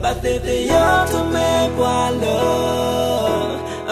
But if the want to make one love,